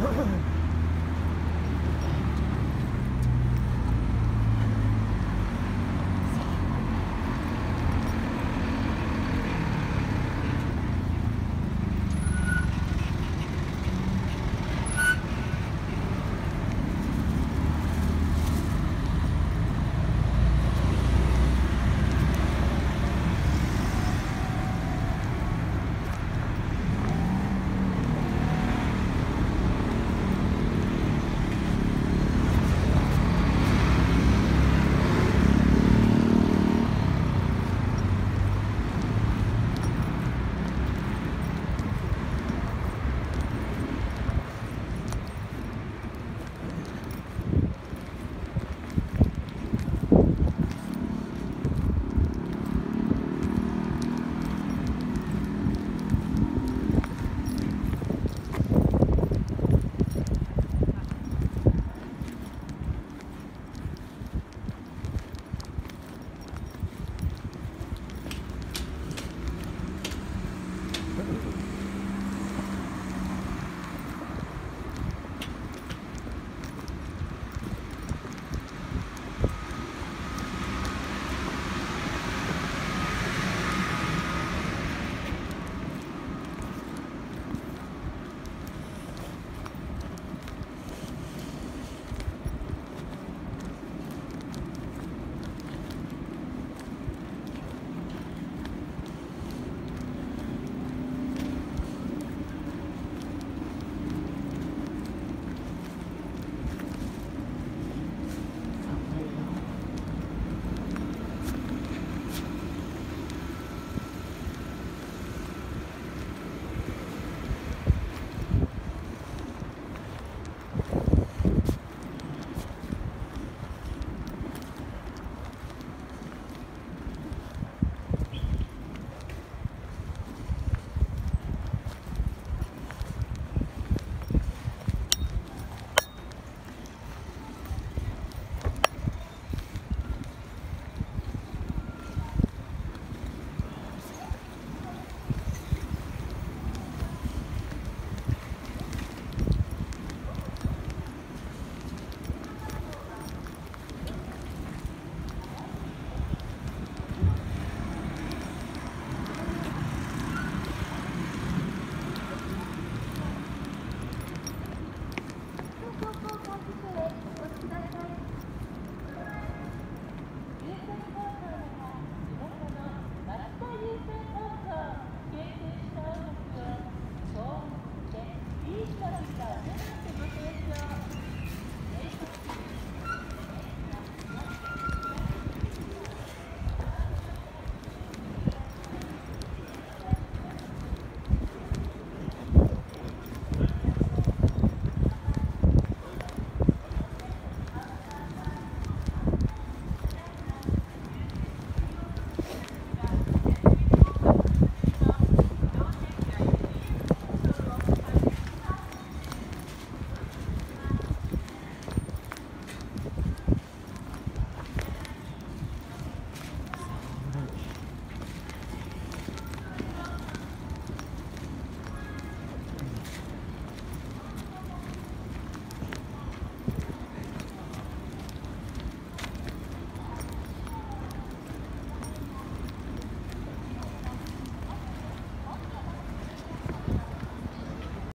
Ha ha ha!